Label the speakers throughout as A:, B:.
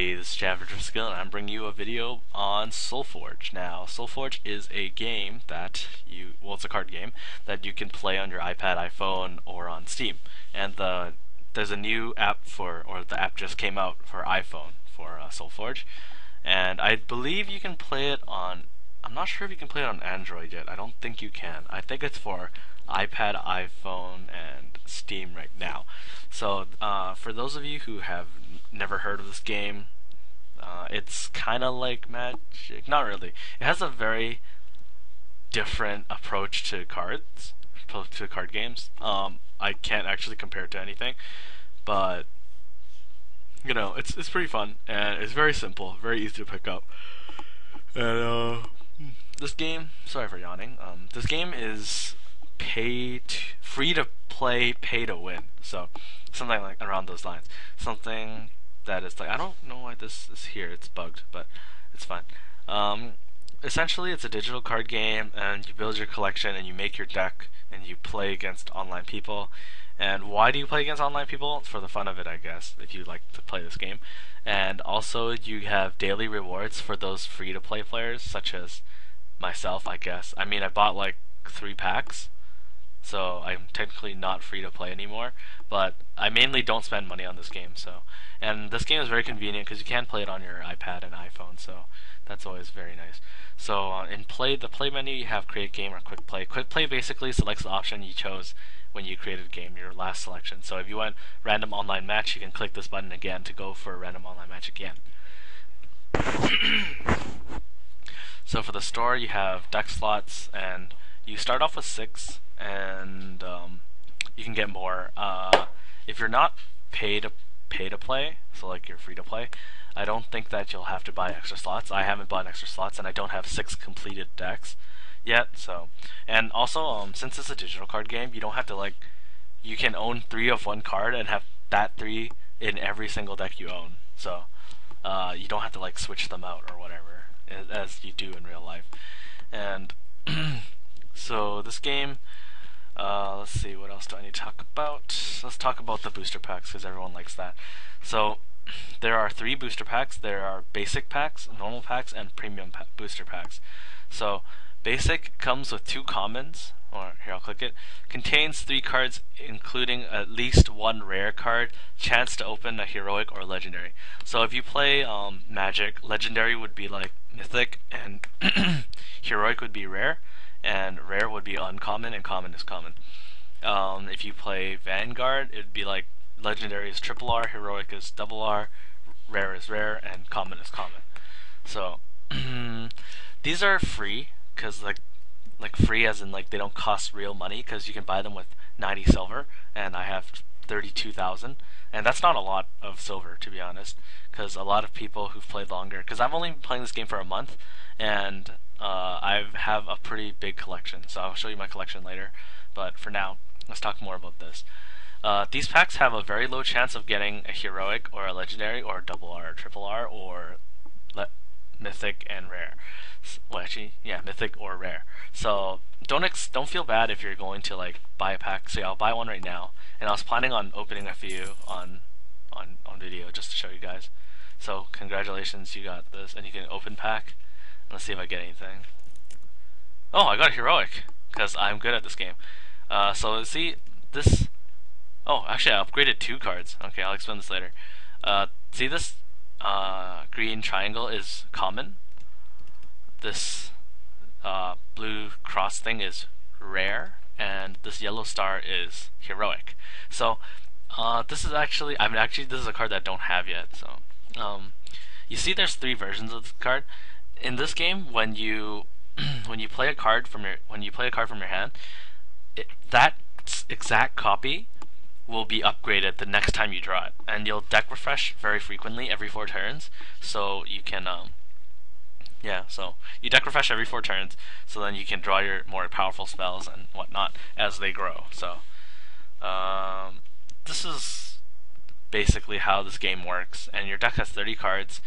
A: Hey, this is from Skill, and I'm bringing you a video on SolForge. Now, SolForge is a game that you, well, it's a card game that you can play on your iPad, iPhone, or on Steam. And the there's a new app for, or the app just came out for iPhone for uh, SolForge, and I believe you can play it on. I'm not sure if you can play it on Android yet. I don't think you can. I think it's for iPad, iPhone, and Steam right now. So, uh, for those of you who have never heard of this game. Uh, it's kind of like Magic. Not really. It has a very different approach to cards, to card games. Um, I can't actually compare it to anything, but you know, it's it's pretty fun and it's very simple, very easy to pick up. And uh, this game, sorry for yawning. Um, this game is pay free to play, pay to win. So something like around those lines. Something that is like I don't know why this is here. It's bugged, but it's fine. Um, essentially, it's a digital card game, and you build your collection, and you make your deck, and you play against online people. And why do you play against online people? For the fun of it, I guess, if you like to play this game. And also, you have daily rewards for those free to play players, such as myself, I guess. I mean, I bought like three packs so I'm technically not free to play anymore. But I mainly don't spend money on this game. So, and this game is very convenient because you can play it on your iPad and iPhone. So that's always very nice. So uh, in play, the play menu, you have create game or quick play. Quick play basically selects the option you chose when you created a game, your last selection. So if you want random online match, you can click this button again to go for a random online match again. so for the store, you have deck slots, and you start off with six and um, you can get more. Uh, if you're not pay to pay to play, so like you're free to play, I don't think that you'll have to buy extra slots. I haven't bought extra slots, and I don't have six completed decks yet. So, and also, um, since it's a digital card game, you don't have to like, you can own three of one card and have that three in every single deck you own. So, uh, you don't have to like switch them out or whatever as you do in real life. And so this game uh, let's see, what else do I need to talk about? Let's talk about the booster packs because everyone likes that. So, there are three booster packs. There are basic packs, normal packs, and premium pa booster packs. So, basic comes with two commons, or here I'll click it. Contains three cards, including at least one rare card. Chance to open a heroic or legendary. So, if you play um, Magic, legendary would be like mythic, and heroic would be rare and rare would be uncommon, and common is common. Um, if you play Vanguard, it'd be like legendary is triple R, heroic is double R, rare is rare, and common is common. So these are free because like like free as in like they don't cost real money because you can buy them with 90 silver, and I have 32,000, and that's not a lot of silver to be honest, because a lot of people who've played longer, because I've only been playing this game for a month, and uh, I have a pretty big collection, so I'll show you my collection later. But for now, let's talk more about this. Uh, these packs have a very low chance of getting a heroic or a legendary or a double R or triple R or mythic and rare. Well, actually, yeah, mythic or rare. So don't don't feel bad if you're going to like buy a pack. Say I'll buy one right now, and I was planning on opening a few on on on video just to show you guys. So congratulations, you got this, and you can open pack. Let's see if I get anything. Oh, I got heroic because I'm good at this game. Uh, so see this. Oh, actually, I upgraded two cards. Okay, I'll explain this later. Uh, see this uh, green triangle is common. This uh, blue cross thing is rare, and this yellow star is heroic. So uh, this is actually, I mean, actually, this is a card that I don't have yet. So um, you see, there's three versions of the card in this game, when you when you play a card from your when you play a card from your hand, it, that exact copy will be upgraded the next time you draw it, and you'll deck refresh very frequently every four turns, so you can um, yeah, so you deck refresh every four turns, so then you can draw your more powerful spells and whatnot as they grow. So um, this is basically how this game works, and your deck has 30 cards,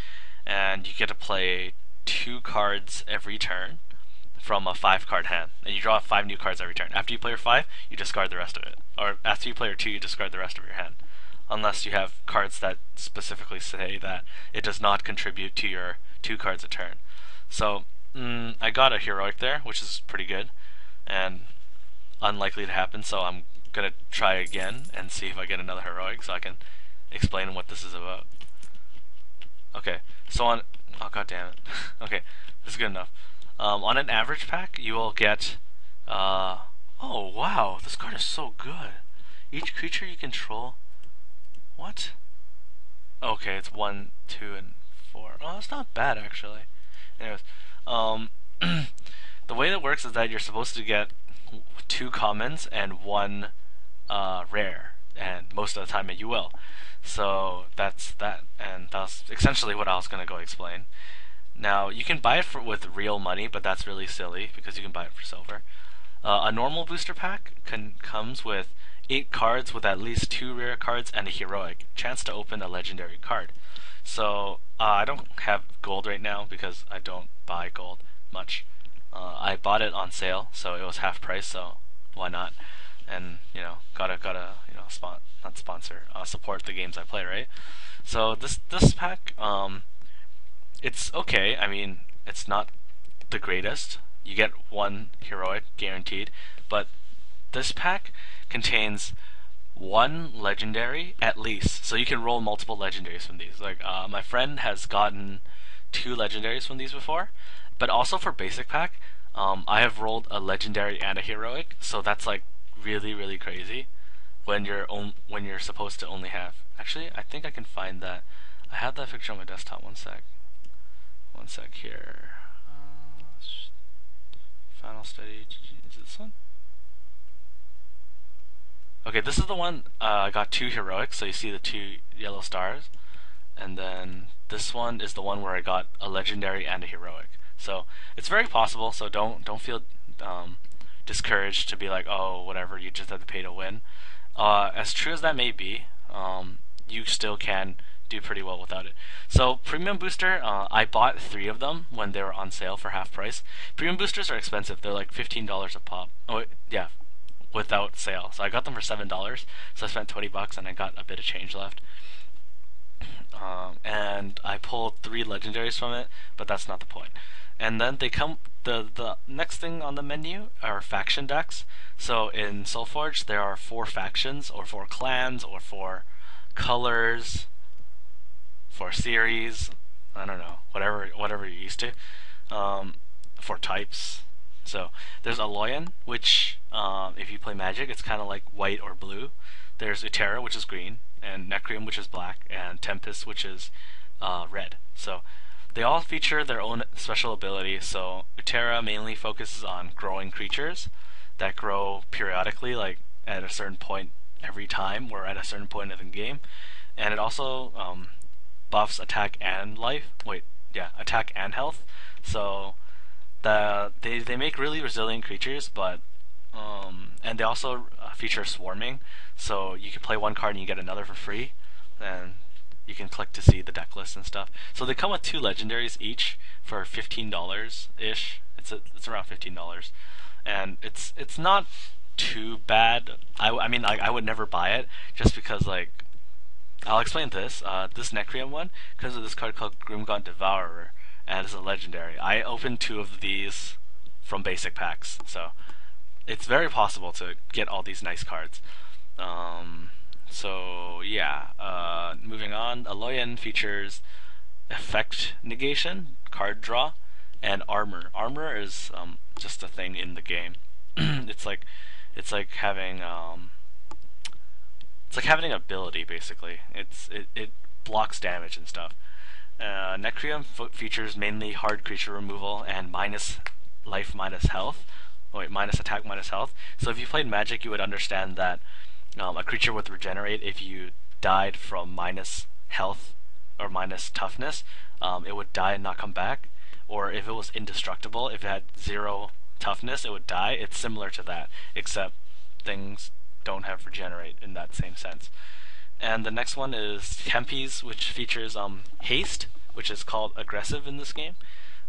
A: and you get to play two cards every turn from a five card hand, and you draw five new cards every turn. After you play your five, you discard the rest of it, or after you play your two, you discard the rest of your hand. unless you have cards that specifically say that it does not contribute to your two cards a turn. So mm, I got a heroic there, which is pretty good, and unlikely to happen. So I'm gonna try again and see if I get another heroic, so I can explain what this is about. Okay, so on. Oh god damn it. okay, this is good enough. Um, on an average pack, you will get. Uh, oh wow, this card is so good. Each creature you control. What? Okay, it's one, two, and four. Oh, it's not bad actually. Anyways, um, the way that works is that you're supposed to get two commons and one uh, rare, and most of the time you will. So that's that, and that's essentially what I was gonna go explain. Now you can buy it for, with real money, but that's really silly because you can buy it for silver. Uh, a normal booster pack can, comes with eight cards with at least two rare cards and a heroic. Chance to open a legendary card. So uh, I don't have gold right now because I don't buy gold much. Uh, I bought it on sale, so it was half price. So why not? And you know, gotta gotta spot not sponsor, uh, support the games I play, right? So this this pack, um, it's okay. I mean, it's not the greatest. You get one heroic guaranteed, but this pack contains one legendary at least. So you can roll multiple legendaries from these. Like uh, my friend has gotten two legendaries from these before, but also for basic pack, um, I have rolled a legendary and a heroic. So that's like really really crazy when you're on, when you're supposed to only have. Actually, I think I can find that. I have that picture on my desktop. One sec. One sec here. Uh, final study. Is it this one? Okay, this is the one uh, I got two heroics, so you see the two yellow stars, and then this one is the one where I got a legendary and a heroic. So it's very possible. So don't don't feel um, discouraged to be like, oh, whatever, you just have to pay to win. Uh, as true as that may be, um, you still can do pretty well without it. So premium booster, uh, I bought three of them when they were on sale for half price. Premium boosters are expensive; they're like fifteen dollars a pop. Oh yeah, without sale. So I got them for seven dollars. So I spent twenty bucks and I got a bit of change left. Um, and I pulled three legendaries from it, but that's not the point. And then they come. The the next thing on the menu are faction decks. So in SolForge there are four factions, or four clans, or four colors, for series. I don't know, whatever whatever you're used to. Um, for types, so there's Alloyin, which um, if you play Magic, it's kind of like white or blue. There's Uterra, which is green, and Nekrium, which is black, and Tempys, which is uh, red. So they all feature their own special ability. So Uterra mainly focuses on growing creatures that grow periodically, like at a certain point every time, or at a certain point in the game. And it also um, buffs attack and life. Wait, yeah, attack and health. So the they they make really resilient creatures, but um, and they also uh, feature swarming, so you can play one card and you get another for free, and you can click to see the deck list and stuff. So they come with two legendaries each for fifteen dollars ish. It's a, it's around fifteen dollars, and it's it's not too bad. I, I mean like I would never buy it just because like I'll explain this. Uh, this Nekrium one because of this card called Grimgaunt Devourer and it's a legendary. I opened two of these from basic packs, so it's very possible to get all these nice cards. Um, so yeah, uh, moving on, Alloyin features effect negation, card draw, and armor. Armor is um, just a thing in the game. it's like it's like having um, it's like having an ability basically. It's it, it blocks damage and stuff. Uh, Nekrium features mainly hard creature removal and minus life minus health. Oh, wait, minus attack minus health. So if you played Magic, you would understand that um, a creature would regenerate if you died from minus health or minus toughness. Um, it would die and not come back. Or if it was indestructible, if it had zero toughness, it would die. It's similar to that, except things don't have regenerate in that same sense. And the next one is Tempys, which features um, haste, which is called aggressive in this game.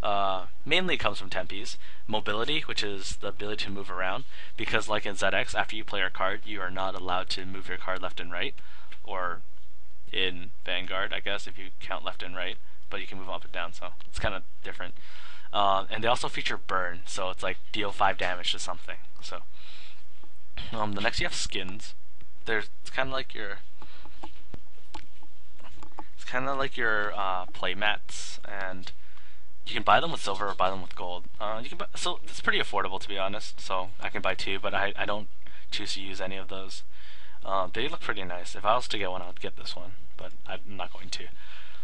A: Uh, mainly comes from Tempys. Mobility, which is the ability to move around, because like in ZX, after you play your card, you are not allowed to move your card left and right. or in Vanguard, I guess, if you count left and right. But you can move up and down, so it's kind of different. Uh, and they also feature burn, so it's like deal five damage to something. So um, the next you have skins. There's it's kind of like your it's kind of like your uh, play mats, and you can buy them with silver or buy them with gold. Uh, you can buy, so it's pretty affordable to be honest. So I can buy two, but I I don't choose to use any of those. Uh, they look pretty nice. If I was to get one, I would get this one, but I'm not going to.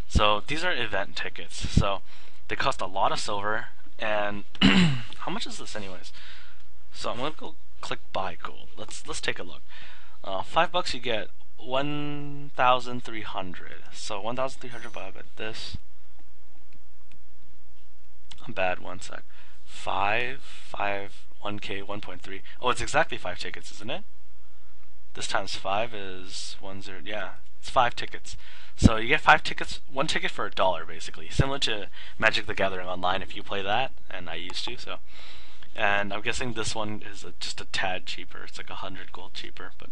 A: So these are event tickets. So they cost a lot of silver, and how much is this anyways? So I'm gonna go click buy gold. Let's let's take a look. Uh, five bucks you get one thousand three hundred. So one thousand three hundred by this. I'm bad. One sec. Five five one k one point three. Oh, it's exactly five tickets, isn't it? This times five is one zero. Yeah, it's five tickets. So you get five tickets, one ticket for a dollar, basically, similar to Magic the Gathering Online if you play that, and I used to. So and I'm guessing this one is a, just a tad cheaper. It's like a hundred gold cheaper, but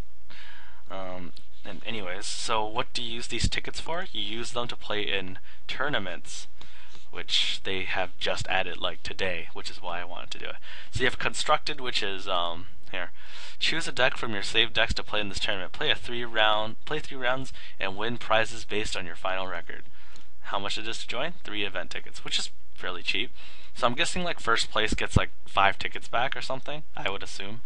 A: um, and anyways, so what do you use these tickets for? You use them to play in tournaments, which they have just added like today, which is why I wanted to do it. So you have constructed, which is um, here. Choose a deck from your saved decks to play in this tournament. Play a three round, play three rounds, and win prizes based on your final record. How much it is to join? Three event tickets, which is fairly cheap. So I'm guessing like first place gets like five tickets back or something. I would assume,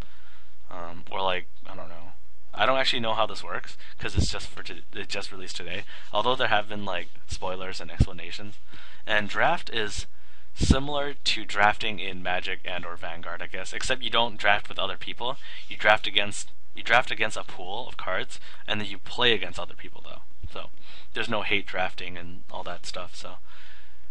A: um, or like I don't know. I don't actually know how this works because it's just for it just released today. Although there have been like spoilers and explanations, and draft is similar to drafting in Magic and or Vanguard, I guess, except you don't draft with other people. You draft against you draft against a pool of cards, and then you play against other people though. So there's no hate drafting and all that stuff. So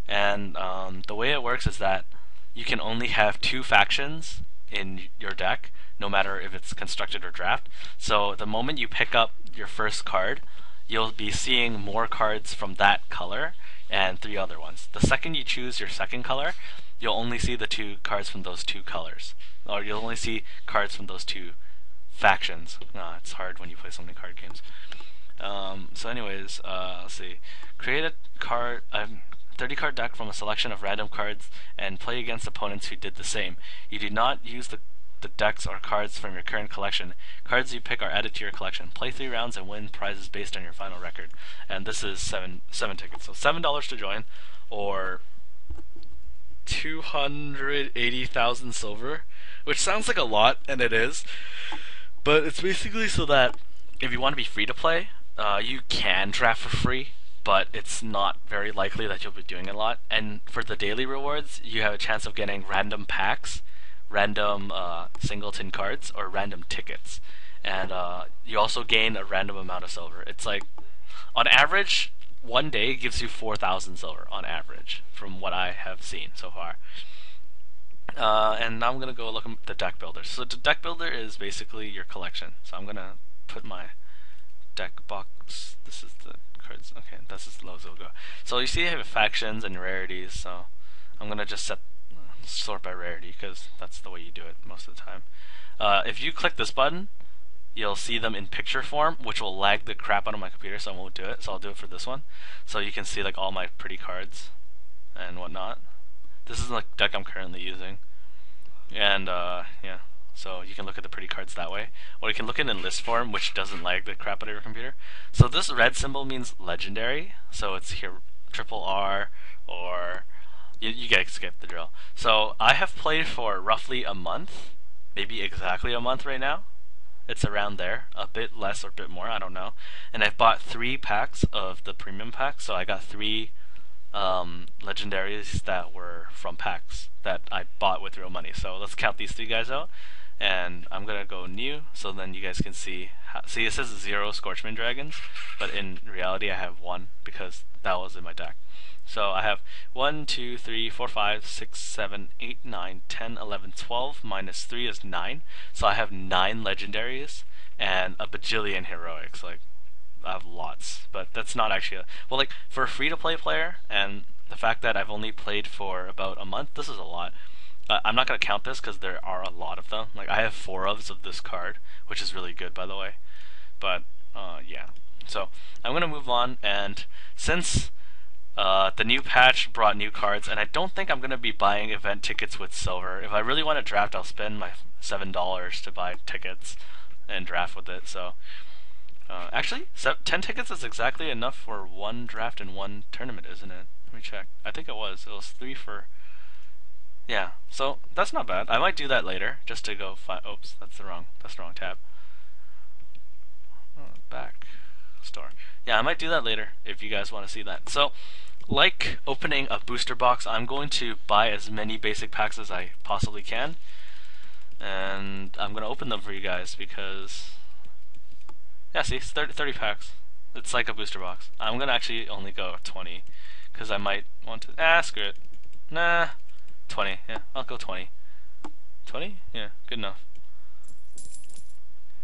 A: and um, the way it works is that you can only have two factions in your deck, no matter if it's constructed or draft. So the moment you pick up your first card, you'll be seeing more cards from that color and three other ones. The second you choose your second color, you'll only see the two cards from those two colors, or you'll only see cards from those two factions. Uh, it's hard when you play so many card games. Um, so, anyways, uh, let's see. Create a card. Um, 30 card deck from a selection of random cards and play against opponents who did the same. You do not use the, the decks or cards from your current collection. Cards you pick are added to your collection. Play three rounds and win prizes based on your final record. And this is seven seven tickets. So seven dollars to join, or two hundred eighty thousand silver, which sounds like a lot, and it is. But it's basically so that if you want to be free to play, uh, you can draft for free but it's not very likely that you'll be doing a lot. And for the daily rewards, you have a chance of getting random packs, random uh, singleton cards, or random tickets. And uh, you also gain a random amount of silver. It's like, on average, one day gives you 4,000 silver on average, from what I have seen so far. Uh, and now I'm going to go look at the deck builder. So the deck builder is basically your collection. So I'm going to put my deck box. This is the cards. Okay, that's as low as it'll go. So you see, I have factions and rarities. So I'm gonna just set sort by rarity because that's the way you do it most of the time. Uh, if you click this button, you'll see them in picture form, which will lag the crap out of my computer, so I won't do it. So I'll do it for this one. So you can see like all my pretty cards and whatnot. This is the deck I'm currently using, and uh, yeah. So you can look at the pretty cards that way. Or you can look at it in list form, which doesn't lag the crap out of your computer. So this red symbol means legendary. So it's here triple R or you, you guys get the drill. So I have played for roughly a month, maybe exactly a month right now. It's around there, a bit less or a bit more, I don't know. And I've bought three packs of the premium pack, so I got three um, legendaries that were from packs that I bought with real money. So let's count these three guys out and I'm gonna go new so then you guys can see how, see it says zero Scorchmaw dragons but in reality I have one because that was in my deck so I have 1, 2, 3, 4, 5, 6, 7, 8, 9, 10, 11, 12 minus 3 is 9 so I have 9 legendaries and a bajillion heroics. Like I have lots. But that's not actually a, well like for a free to play player and the fact that I've only played for about a month this is a lot. Uh, I'm not going to count this because there are a lot of them. Like I have four ofs of this card, which is really good, by the way. But uh, yeah, So I'm gonna move on, and since uh, the new patch brought new cards, and I don't think I'm gonna be buying event tickets with silver. If I really want to draft, I'll spend my seven dollars to buy tickets and draft with it. So uh, actually, ten tickets is exactly enough for one draft and one tournament, isn't it? Let me check. I think it was. It was three for. Yeah, so that's not bad. I might do that later, just to go find. Oops, that's the wrong. That's the wrong tab. Uh, back store. Yeah, I might do that later if you guys want to see that. So, like opening a booster box, I'm going to buy as many basic packs as I possibly can, and I'm going to open them for you guys because. Yeah, see, it's 30, 30 packs. It's like a booster box. I'm going to actually only go 20 because I might want to. Ah, screw it. Nah, 20. Yeah, I'll go 20. 20? Yeah, good enough.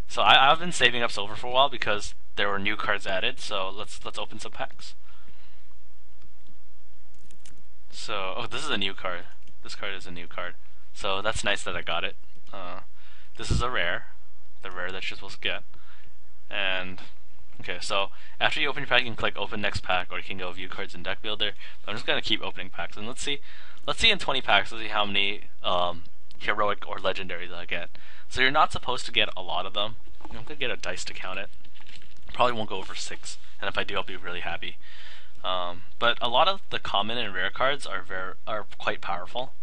A: So I, I've been saving up silver for a while because there were new cards added. So let's let's open some packs. So oh, this is a new card. This card is a new card. So that's nice that I got it. Uh, this is a rare, the rare that you're supposed to get. And okay, so after you open your pack, you can click Open Next Pack, or you can go View Cards in Deck Builder. But I'm just gonna keep opening packs, and let's see Let's see in 20 packs, let's see how many um, heroic or legendary that I get. So you're not supposed to get a lot of them. I'm to get a dice to count it. Probably won't go over 6, and if I do, I'll be really happy. Um, but a lot of the common and rare cards are very are quite powerful.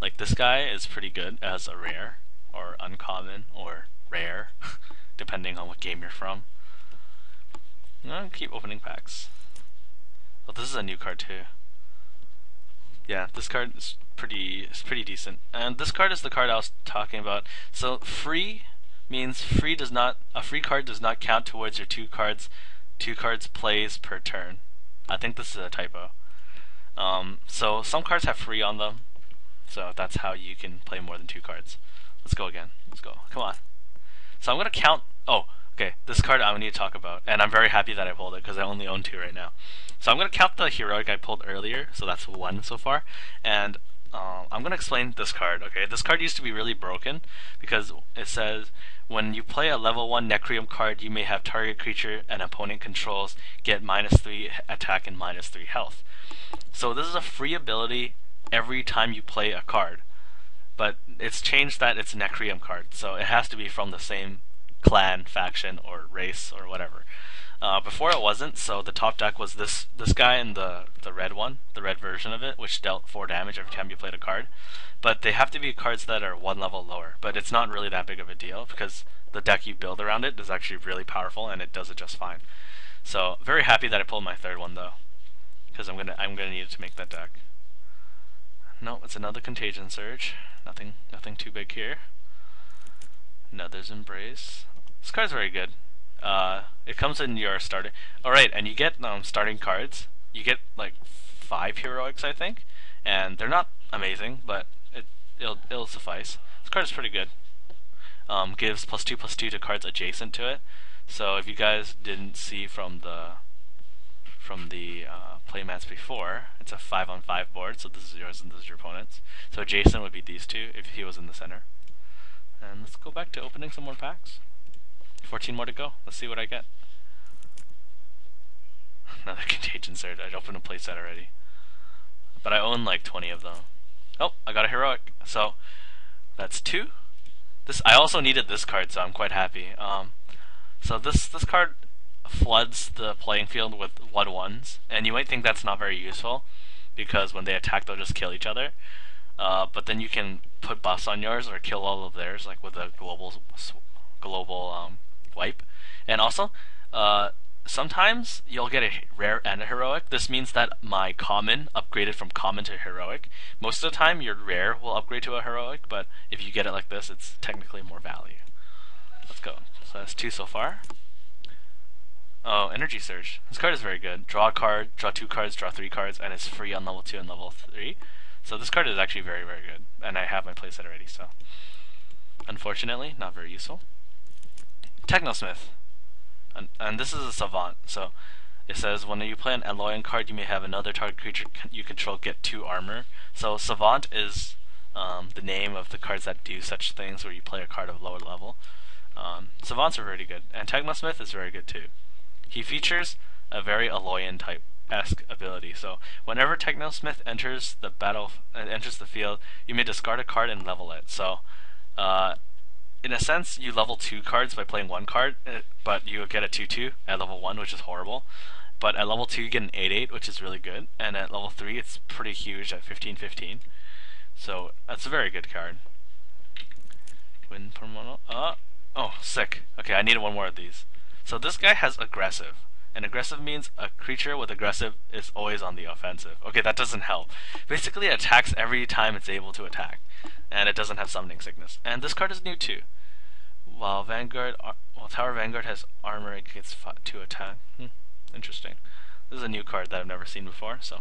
A: Like this guy is pretty good as a rare, or uncommon, or rare, depending on what game you're from. I'm keep opening packs. Oh, this is a new card too. Yeah, this card is pretty is pretty decent. And this card is the card I was talking about. So free means free does not a free card does not count towards your two cards two cards plays per turn. I think this is a typo. Um, so some cards have free on them, so that's how you can play more than two cards. Let's go again. Let's go. Come on. So I'm gonna count. Oh, okay. This card I need to talk about, and I'm very happy that I pulled it because I only own two right now. So I'm going to count the heroic I pulled earlier, so that's one so far, and uh, I'm going to explain this card. Okay, this card used to be really broken because it says when you play a level 1 Nekrium card, you may have target creature and opponent controls get minus 3 attack and minus 3 health. So this is a free ability every time you play a card. But it's changed that it's a Nekrium card, so it has to be from the same clan, faction, or race, or whatever. Uh, before it wasn't, so the top deck was this this guy and the the red one, the red version of it, which dealt four damage every time you played a card. But they have to be cards that are one level lower. But it's not really that big of a deal because the deck you build around it is actually really powerful and it does it just fine. So very happy that I pulled my third one though, because I'm gonna I'm gonna need it to make that deck. No, it's another contagion surge. Nothing nothing too big here. Another's embrace. This card's very good. Uh, it comes in your starter. All right, and you get um, starting cards. You get like five heroics, I think, and they're not amazing, but it it'll it'll suffice. This card is pretty good. Um, gives plus two plus two to cards adjacent to it. So if you guys didn't see from the from the uh, playmats before, it's a five on five board. So this is yours and this is your opponent's. So adjacent would be these two if he was in the center. And let's go back to opening some more packs. 14 more to go. Let's see what I get. Another Contagion Surge. I'd open a playset already. But I own like 20 of them. Oh, I got a Heroic. So, that's two. This I also needed this card, so I'm quite happy. Um, so this this card floods the playing field with one ones, and you might think that's not very useful, because when they attack, they'll just kill each other. Uh, but then you can put buffs on yours or kill all of theirs, like with a global global um, wipe. And also, uh, sometimes you'll get a rare and a heroic. This means that my common upgraded from common to heroic. Most of the time, your rare will upgrade to a heroic, but if you get it like this, it's technically more value. Let's go. So that's two so far. Oh, Energy Surge. This card is very good. Draw a card, draw two cards, draw three cards, and it's free on level 2 and level 3. So this card is actually very, very good. And I have my playset already, so... Unfortunately, not very useful. Technosmith. And, and this is a Savant, so it says when you play an Alloyin card, you may have another target creature you control get 2 armor. So Savant is um, the name of the cards that do such things where you play a card of lower level. Um, Savants are very good, and Technosmith is very good too. he features a very Alloyin type esque ability. So whenever Technosmith enters the battle, uh, enters the field, you may discard a card and level it. So, uh, in a sense, you level two cards by playing one card, uh, but you get a two-two at level one, which is horrible. But at level two, you get an eight-eight, which is really good, and at level three, it's pretty huge at 15-15. So that's a very good card. Win per mono. Uh, oh, sick. Okay, I needed one more of these. So this guy has aggressive. And aggressive means a creature with aggressive is always on the offensive. Okay, that doesn't help. Basically, it attacks every time it's able to attack. And it doesn't have summoning sickness. And this card is new too. While Vanguard, while Tower Vanguard has armor, it gets to attack. Hmm, interesting. This is a new card that I've never seen before, so.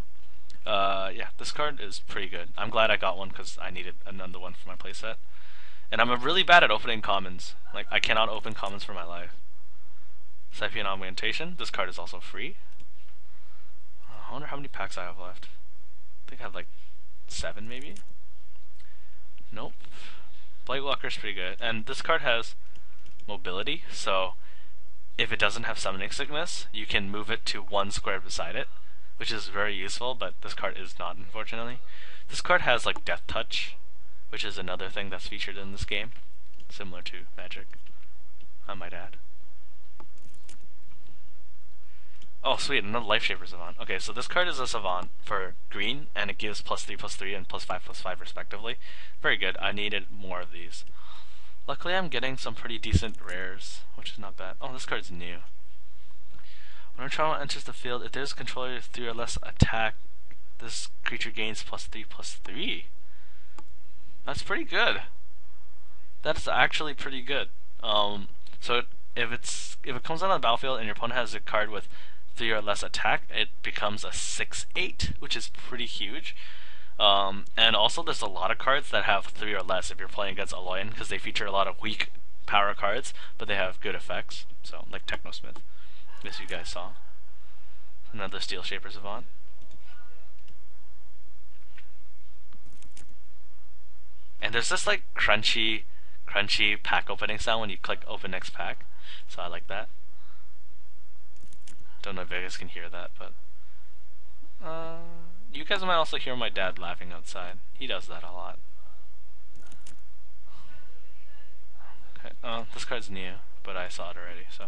A: Uh, yeah, this card is pretty good. I'm glad I got one because I needed another one for my playset. And I'm really bad at opening commons. Like, I cannot open commons for my life. Siphian Augmentation. This card is also free. Uh, I wonder how many packs I have left. I think I have like seven maybe? Nope. Blightwalker's pretty good. And this card has mobility, so if it doesn't have summoning sickness, you can move it to one square beside it, which is very useful, but this card is not, unfortunately. This card has like Death Touch, which is another thing that's featured in this game, similar to Magic, I might add. Oh, sweet, another Life Shaper Savant. Okay, so this card is a Savant for green, and it gives plus 3, plus 3, and plus 5, plus 5 respectively. Very good. I needed more of these. Luckily, I'm getting some pretty decent rares, which is not bad. Oh, this card's new. When a trauma enters the field, if there's a controller with 3 or less attack, this creature gains plus 3, plus 3. That's pretty good. That's actually pretty good. Um, so if it's if it comes out on the battlefield and your opponent has a card with 3 or less attack, it becomes a 6-8, which is pretty huge. Um, and also there's a lot of cards that have 3 or less if you're playing against Alloyin, because they feature a lot of weak power cards, but they have good effects. So, like Technosmith, as you guys saw. Another Steel Shaper Savant. And there's this like crunchy, crunchy pack opening sound when you click open next pack. So I like that. Don't know if you guys can hear that, but uh, you guys might also hear my dad laughing outside. He does that a lot. Okay, oh, this card's new, but I saw it already, so.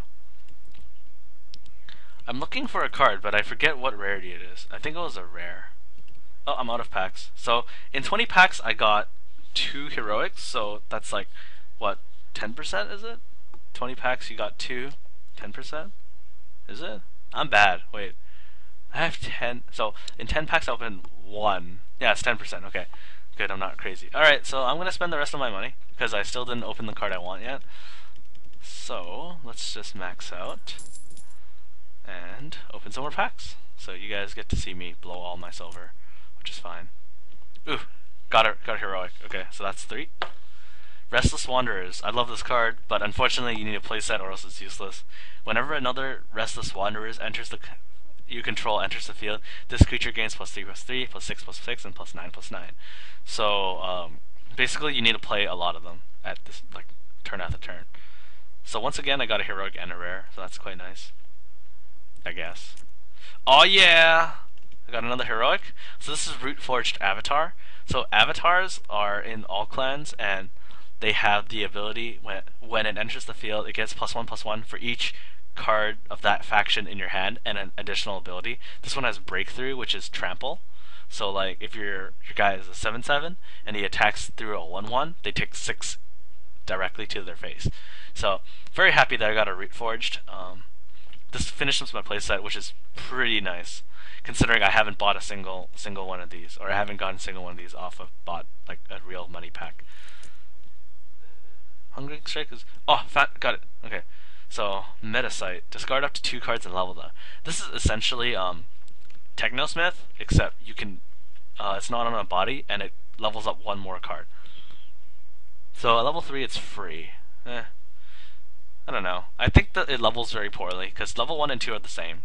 A: I'm looking for a card, but I forget what rarity it is. I think it was a rare. Oh, I'm out of packs. So, in 20 packs, I got two heroics, so that's like, what, 10% is it? 20 packs, you got two, 10%? Is it? I'm bad. Wait. I have 10. So, in 10 packs, I open one. Yeah, it's 10%. Okay. Good, I'm not crazy. Alright, so I'm going to spend the rest of my money because I still didn't open the card I want yet. So, let's just max out and open some more packs. So you guys get to see me blow all my silver, which is fine. Ooh, got a, got a heroic. Okay, so that's three. Restless Wanderers. I love this card, but unfortunately you need a playset or else it's useless. Whenever another Restless Wanderers enters the you control enters the field, this creature gains plus 3 plus 3, plus 6 plus 6, and plus 9 plus 9. So, um, basically you need to play a lot of them at this, like, turn after turn. So once again, I got a heroic and a rare, so that's quite nice. I guess. Oh yeah! I got another heroic. So this is Root Forged Avatar. So avatars are in all clans, and they have the ability when when it enters the field, it gets plus one plus one for each card of that faction in your hand, and an additional ability. This one has breakthrough, which is trample. So like if your your guy is a seven seven and he attacks through a one one, they take six directly to their face. So very happy that I got a root forged. Um, this finishes my playset, which is pretty nice, considering I haven't bought a single single one of these, or I haven't gotten a single one of these off of bought like a real money pack. Strike is... Oh, fat, got it. Okay. So, Metasite. Discard up to two cards and level them. This is essentially um, Technosmith, except you can... Uh, it's not on a body, and it levels up one more card. So, at level 3, it's free. Eh. I don't know. I think that it levels very poorly, because level 1 and 2 are the same.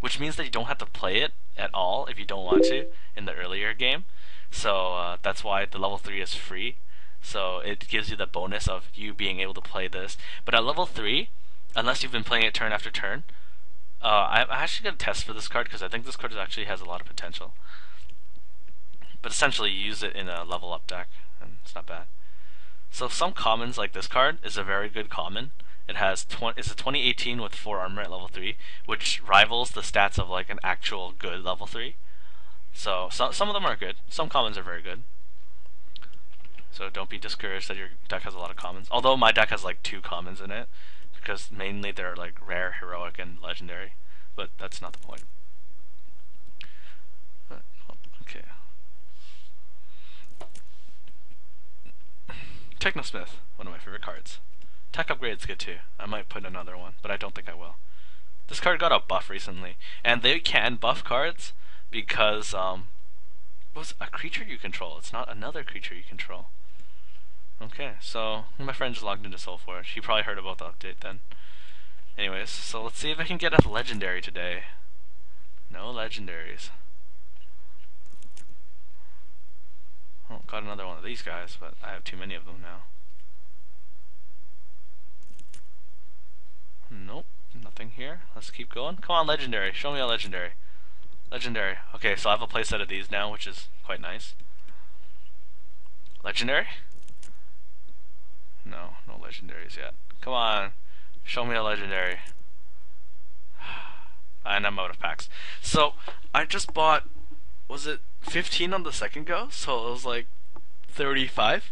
A: Which means that you don't have to play it at all if you don't want to in the earlier game. So, uh, that's why the level 3 is free. So it gives you the bonus of you being able to play this. But at level 3, unless you've been playing it turn after turn, Uh, I'm actually gonna test for this card because I think this card actually has a lot of potential. But essentially, you use it in a level up deck, and it's not bad. So some commons like this card is a very good common. It has tw- it's a 2018 with four armor at level three, which rivals the stats of like an actual good level three. So, so some of them are good. Some commons are very good. So don't be discouraged that your deck has a lot of commons. Although my deck has like two commons in it, because mainly they're like rare, heroic, and legendary. But that's not the point. okay. Technosmith, one of my favorite cards. Tech Upgrade's good too. I might put another one, but I don't think I will. This card got a buff recently, and they can buff cards because um, was a creature you control. It's not another creature you control. Okay, so my friend just logged into SolForge. He probably heard about the update then. Anyways, so let's see if I can get a legendary today. No legendaries. Oh, got another one of these guys, but I have too many of them now. Nope, nothing here. Let's keep going. Come on, legendary. Show me a legendary. Legendary. Okay, so I have a playset of these now, which is quite nice. Legendary? No, no legendaries yet. Come on, show me a legendary. and I'm out of packs. So, I just bought, was it 15 on the second go? So it was like 35.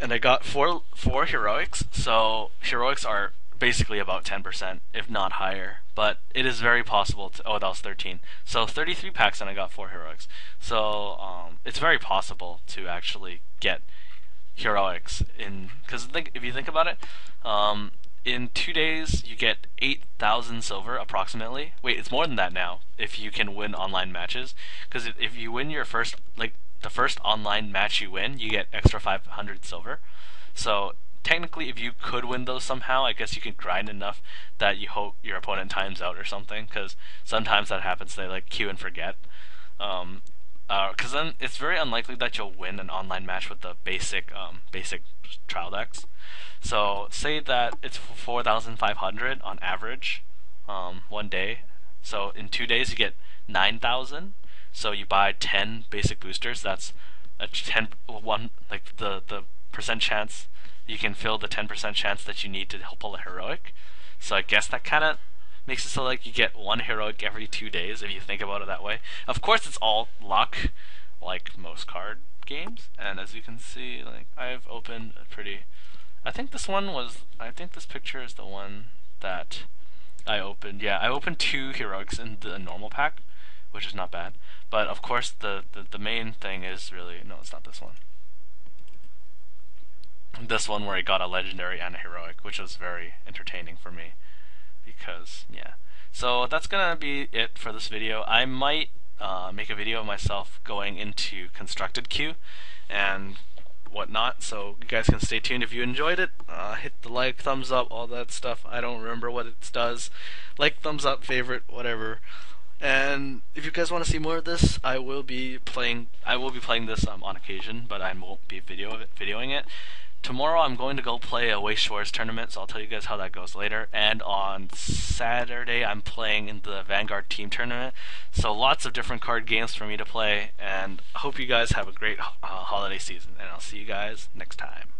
A: And I got four, four heroics. So, heroics are basically about 10%, if not higher. But it is very possible to. Oh, that was 13. So 33 packs, and I got four heroics. So um, it's very possible to actually get heroics in because if you think about it, um, in two days you get 8,000 silver approximately. Wait, it's more than that now if you can win online matches. Because if you win your first, like the first online match you win, you get extra 500 silver. So technically, if you could win those somehow, I guess you could grind enough that you hope your opponent times out or something. Because sometimes that happens. They like queue and forget. Um, because uh, then it's very unlikely that you'll win an online match with the basic um, basic trial decks. So say that it's 4,500 on average um, one day. So in two days you get 9,000. So you buy 10 basic boosters. That's a 10 one like the the percent chance you can fill the 10% chance that you need to pull a heroic. So I guess that kind of makes it so like you get one heroic every two days if you think about it that way. Of course, it's all luck, like most card games. And as you can see, like I've opened a pretty. I think this one was. I think this picture is the one that I opened. Yeah, I opened two heroics in the normal pack, which is not bad. But of course, the the, the main thing is really no, it's not this one. This one where I got a legendary and a heroic, which was very entertaining for me because yeah. So that's gonna be it for this video. I might uh, make a video of myself going into constructed queue and whatnot. So you guys can stay tuned if you enjoyed it. Uh, hit the like, thumbs up, all that stuff. I don't remember what it does. Like, thumbs up, favorite, whatever. And if you guys want to see more of this, I will be playing. I will be playing this um, on occasion, but I won't be video videoing it. Tomorrow I'm going to go play a Weiss Schwarz tournament, so I'll tell you guys how that goes later. And on Saturday I'm playing in the Vanguard team tournament. So lots of different card games for me to play, and I hope you guys have a great uh, holiday season. And I'll see you guys next time.